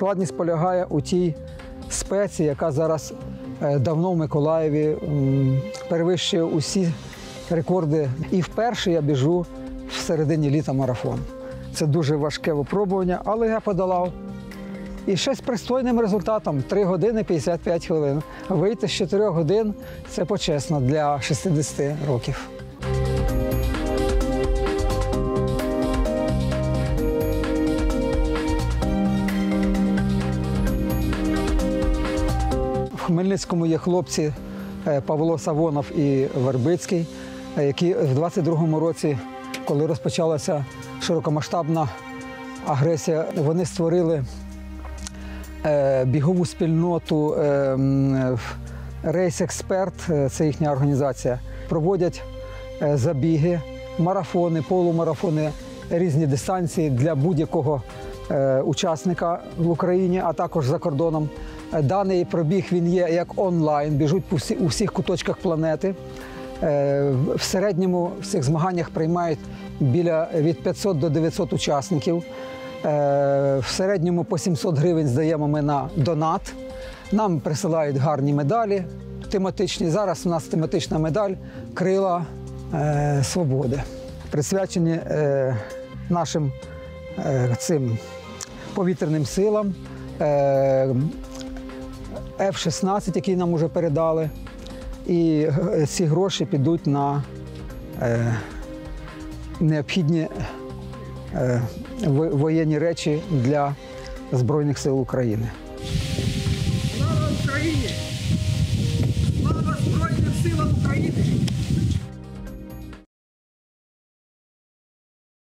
Складність полягає у тій спеції, яка зараз е, давно в Миколаєві перевищує усі рекорди. І вперше я біжу в середині літа марафон. Це дуже важке випробування, але я подолав. І ще з пристойним результатом 3 години 55 хвилин. Вийти з 4 годин це почесно для 60 років. Хмельницькому є хлопці е, Павло Савонов і Вербицький, е, які в 22-му році, коли розпочалася широкомасштабна агресія, вони створили е, бігову спільноту Рейс Експерт, це їхня організація, проводять забіги, марафони, полумарафони, різні дистанції для будь-якого учасника в Україні, а також за кордоном. Е, Даний пробіг він є як онлайн, біжуть по всі, у всіх куточках планети. Е, В середньому в цих змаганнях приймають біля від 500 до 900 учасників. Е, В середньому по 700 гривень здаємо ми на донат. Нам присилають гарні медалі тематичні. Зараз у нас тематична медаль Крила е, Свободи. Присвячені е, нашим е, цим повітряним силам. Е, F-16, який нам вже передали. І е, ці гроші підуть на е, необхідні воєнні речі для Збройних сил України. Слава Україні! Слава Збройним силам України!